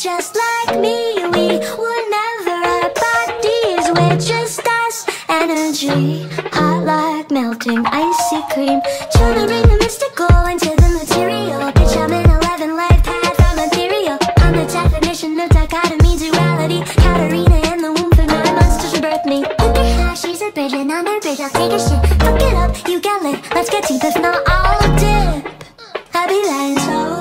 just like me. We were never our bodies. We're just us, energy Hot like melting icy cream. Children the mystical into the material. Bitch, I'm an 11 life path, I'm ethereal I'm the definition of dichotomy, duality. Katarina in the womb for nine months till she me. Look at how she's a bridge and I'm bridge. I'll take a shit, fuck it up, you get lit. Let's get deep, if not I'll dip. I'll be lying so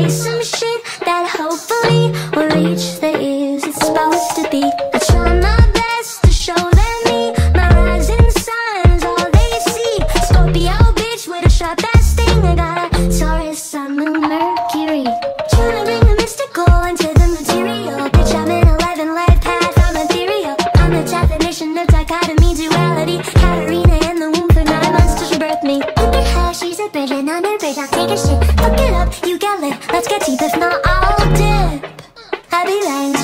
say some shit that hopefully will reach the ears it's supposed to be. I try my best to show them me, my rising signs, all they see. Scorpio bitch with a sharp ass thing, I got a Taurus, Sun, Moon, Mercury. Trying to bring the mystical into the material. Bitch, I'm an eleven life path, I'm ethereal. I'm the definition of dichotomy. Do stupid bitch, I'll take a shit Fuck it up, you get lit. Let's get deep, if not I'll dip. I be lying